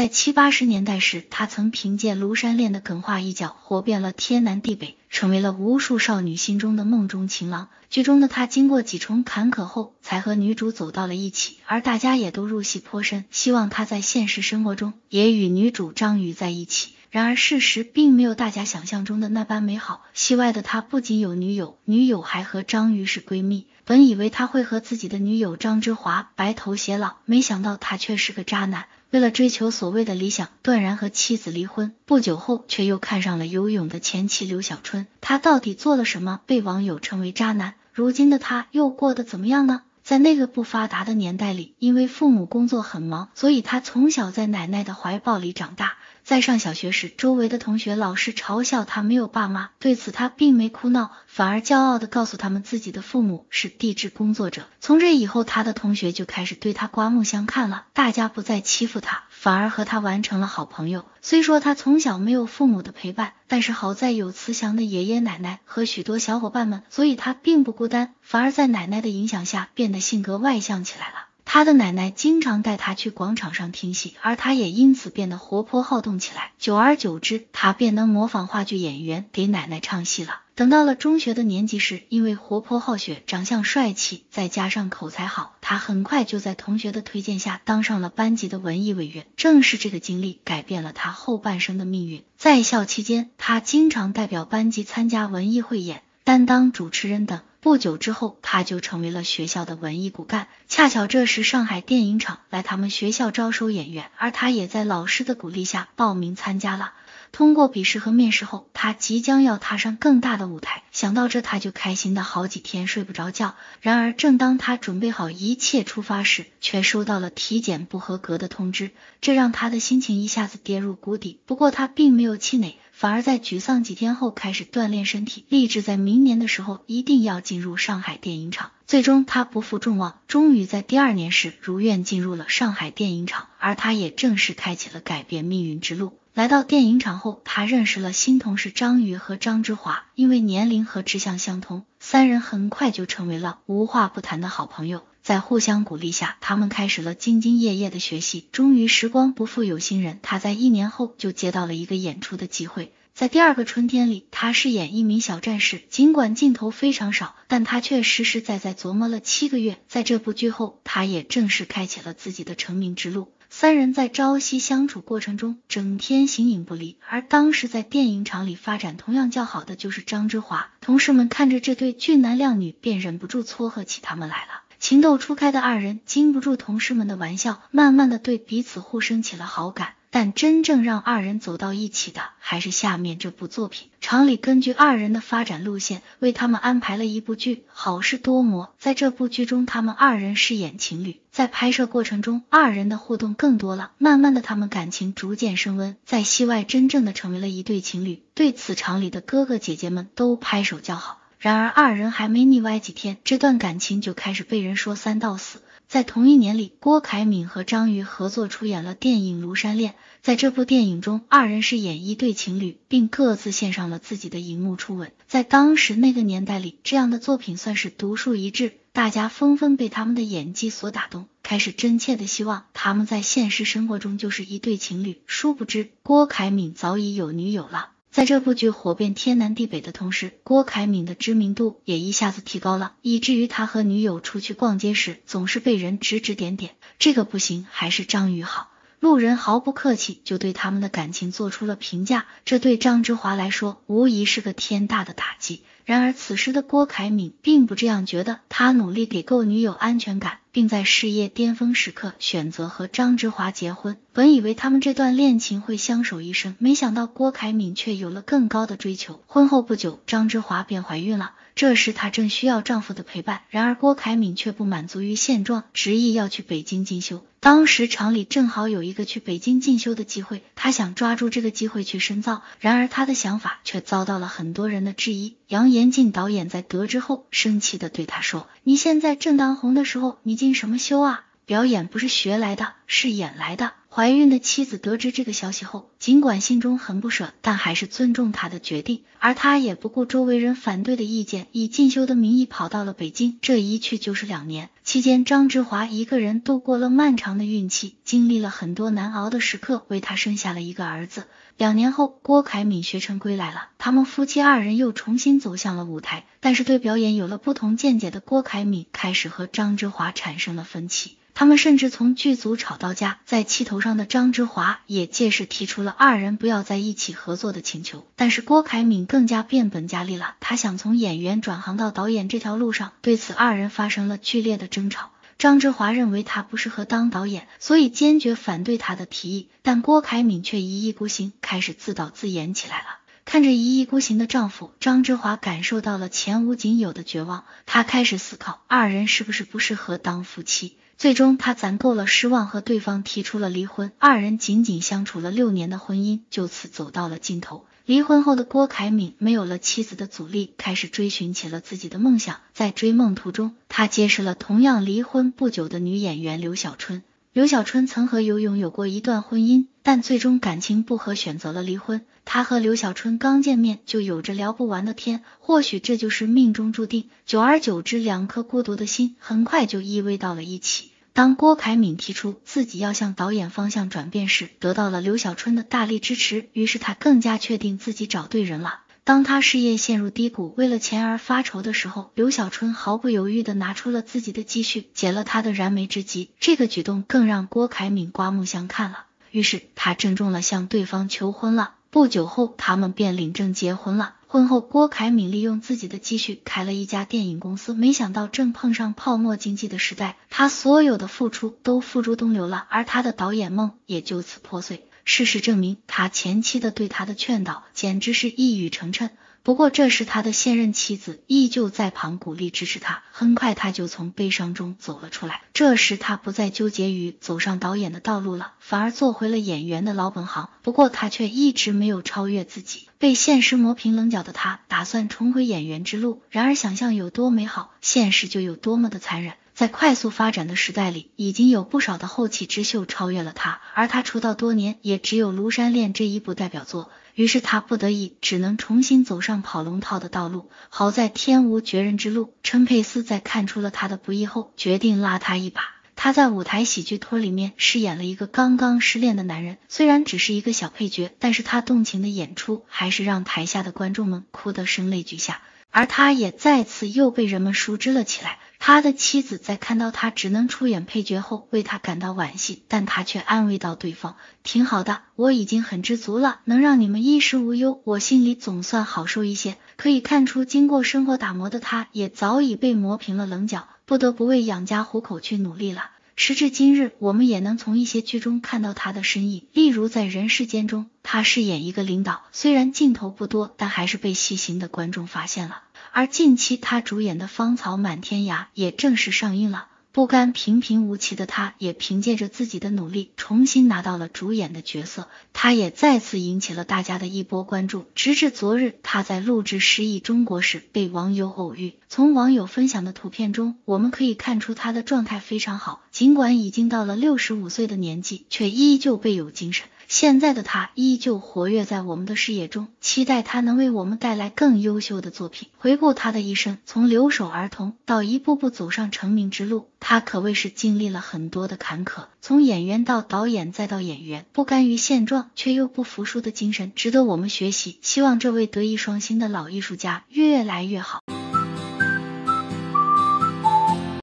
在七八十年代时，他曾凭借《庐山恋》的梗话一角火遍了天南地北，成为了无数少女心中的梦中情郎。剧中的他经过几重坎坷后，才和女主走到了一起，而大家也都入戏颇深，希望他在现实生活中也与女主张瑜在一起。然而事实并没有大家想象中的那般美好，戏外的他不仅有女友，女友还和张瑜是闺蜜。本以为他会和自己的女友张之华白头偕老，没想到他却是个渣男。为了追求所谓的理想，断然和妻子离婚。不久后，却又看上了游泳的前妻刘小春。他到底做了什么，被网友称为渣男？如今的他又过得怎么样呢？在那个不发达的年代里，因为父母工作很忙，所以他从小在奶奶的怀抱里长大。在上小学时，周围的同学老是嘲笑他没有爸妈，对此他并没哭闹，反而骄傲的告诉他们自己的父母是地质工作者。从这以后，他的同学就开始对他刮目相看了，大家不再欺负他，反而和他玩成了好朋友。虽说他从小没有父母的陪伴，但是好在有慈祥的爷爷奶奶和许多小伙伴们，所以他并不孤单，反而在奶奶的影响下变得性格外向起来了。他的奶奶经常带他去广场上听戏，而他也因此变得活泼好动起来。久而久之，他便能模仿话剧演员给奶奶唱戏了。等到了中学的年级时，因为活泼好学、长相帅气，再加上口才好，他很快就在同学的推荐下当上了班级的文艺委员。正是这个经历改变了他后半生的命运。在校期间，他经常代表班级参加文艺汇演，担当主持人等。不久之后，他就成为了学校的文艺骨干。恰巧这时上海电影厂来他们学校招收演员，而他也在老师的鼓励下报名参加了。通过笔试和面试后，他即将要踏上更大的舞台。想到这，他就开心的好几天睡不着觉。然而，正当他准备好一切出发时，却收到了体检不合格的通知，这让他的心情一下子跌入谷底。不过，他并没有气馁。反而在沮丧几天后，开始锻炼身体，立志在明年的时候一定要进入上海电影厂。最终，他不负众望，终于在第二年时如愿进入了上海电影厂，而他也正式开启了改变命运之路。来到电影厂后，他认识了新同事张宇和张之华，因为年龄和志向相同，三人很快就成为了无话不谈的好朋友。在互相鼓励下，他们开始了兢兢业业的学习。终于，时光不负有心人，他在一年后就接到了一个演出的机会。在第二个春天里，他饰演一名小战士。尽管镜头非常少，但他却实实在在琢磨了七个月。在这部剧后，他也正式开启了自己的成名之路。三人在朝夕相处过程中，整天形影不离。而当时在电影厂里发展同样较好的就是张之华。同事们看着这对俊男靓女，便忍不住撮合起他们来了。情窦初开的二人经不住同事们的玩笑，慢慢的对彼此互生起了好感。但真正让二人走到一起的，还是下面这部作品。厂里根据二人的发展路线，为他们安排了一部剧《好事多磨》。在这部剧中，他们二人饰演情侣。在拍摄过程中，二人的互动更多了。慢慢的，他们感情逐渐升温，在戏外真正的成为了一对情侣。对此，厂里的哥哥姐姐们都拍手叫好。然而，二人还没腻歪几天，这段感情就开始被人说三道四。在同一年里，郭凯敏和张瑜合作出演了电影《庐山恋》。在这部电影中，二人是演一对情侣，并各自献上了自己的荧幕初吻。在当时那个年代里，这样的作品算是独树一帜，大家纷纷被他们的演技所打动，开始真切的希望他们在现实生活中就是一对情侣。殊不知，郭凯敏早已有女友了。在这部剧火遍天南地北的同时，郭凯敏的知名度也一下子提高了，以至于他和女友出去逛街时，总是被人指指点点。这个不行，还是张宇好。路人毫不客气就对他们的感情做出了评价，这对张之华来说无疑是个天大的打击。然而，此时的郭凯敏并不这样觉得，他努力给够女友安全感，并在事业巅峰时刻选择和张之华结婚。本以为他们这段恋情会相守一生，没想到郭凯敏却有了更高的追求。婚后不久，张之华便怀孕了。这时她正需要丈夫的陪伴，然而郭凯敏却不满足于现状，执意要去北京进修。当时厂里正好有一个去北京进修的机会，他想抓住这个机会去深造。然而他的想法却遭到了很多人的质疑。杨延进导演在得知后，生气的对他说：“你现在正当红的时候，你进什么修啊？”表演不是学来的，是演来的。怀孕的妻子得知这个消息后，尽管心中很不舍，但还是尊重他的决定。而他也不顾周围人反对的意见，以进修的名义跑到了北京。这一去就是两年，期间张之华一个人度过了漫长的孕期，经历了很多难熬的时刻，为他生下了一个儿子。两年后，郭凯敏学成归来了，他们夫妻二人又重新走向了舞台。但是对表演有了不同见解的郭凯敏开始和张之华产生了分歧。他们甚至从剧组吵到家，在气头上的张之华也借势提出了二人不要在一起合作的请求。但是郭凯敏更加变本加厉了，他想从演员转行到导演这条路上，对此二人发生了剧烈的争吵。张之华认为他不适合当导演，所以坚决反对他的提议，但郭凯敏却一意孤行，开始自导自演起来了。看着一意孤行的丈夫，张之华感受到了前无仅有的绝望，他开始思考二人是不是不适合当夫妻。最终，他攒够了失望，和对方提出了离婚。二人仅仅相处了六年的婚姻就此走到了尽头。离婚后的郭凯敏没有了妻子的阻力，开始追寻起了自己的梦想。在追梦途中，他结识了同样离婚不久的女演员刘小春。刘小春曾和游泳有过一段婚姻，但最终感情不和，选择了离婚。他和刘小春刚见面就有着聊不完的天，或许这就是命中注定。久而久之，两颗孤独的心很快就依偎到了一起。当郭凯敏提出自己要向导演方向转变时，得到了刘小春的大力支持，于是他更加确定自己找对人了。当他事业陷入低谷，为了钱而发愁的时候，刘小春毫不犹豫的拿出了自己的积蓄，解了他的燃眉之急。这个举动更让郭凯敏刮目相看了，于是他郑重了向对方求婚了。不久后，他们便领证结婚了。婚后，郭凯敏利用自己的积蓄开了一家电影公司，没想到正碰上泡沫经济的时代，他所有的付出都付诸东流了，而他的导演梦也就此破碎。事实证明，他前妻的对他的劝导简直是一语成谶。不过，这时他的现任妻子依旧在旁鼓励支持他。很快，他就从悲伤中走了出来。这时，他不再纠结于走上导演的道路了，反而做回了演员的老本行。不过，他却一直没有超越自己。被现实磨平棱角的他，打算重回演员之路。然而，想象有多美好，现实就有多么的残忍。在快速发展的时代里，已经有不少的后起之秀超越了他，而他出道多年，也只有《庐山恋》这一部代表作。于是他不得已只能重新走上跑龙套的道路。好在天无绝人之路，陈佩斯在看出了他的不易后，决定拉他一把。他在舞台喜剧托里面饰演了一个刚刚失恋的男人，虽然只是一个小配角，但是他动情的演出还是让台下的观众们哭得声泪俱下，而他也再次又被人们熟知了起来。他的妻子在看到他只能出演配角后，为他感到惋惜，但他却安慰到对方：“挺好的，我已经很知足了，能让你们衣食无忧，我心里总算好受一些。”可以看出，经过生活打磨的他，也早已被磨平了棱角，不得不为养家糊口去努力了。时至今日，我们也能从一些剧中看到他的身影，例如在《人世间》中，他饰演一个领导，虽然镜头不多，但还是被细心的观众发现了。而近期他主演的《芳草满天涯》也正式上映了。不甘平平无奇的他，也凭借着自己的努力，重新拿到了主演的角色。他也再次引起了大家的一波关注。直至昨日，他在录制《失忆中国》时被网友偶遇。从网友分享的图片中，我们可以看出他的状态非常好，尽管已经到了六十五岁的年纪，却依旧倍有精神。现在的他依旧活跃在我们的视野中，期待他能为我们带来更优秀的作品。回顾他的一生，从留守儿童到一步步走上成名之路，他可谓是经历了很多的坎坷。从演员到导演再到演员，不甘于现状却又不服输的精神，值得我们学习。希望这位德艺双馨的老艺术家越来越好。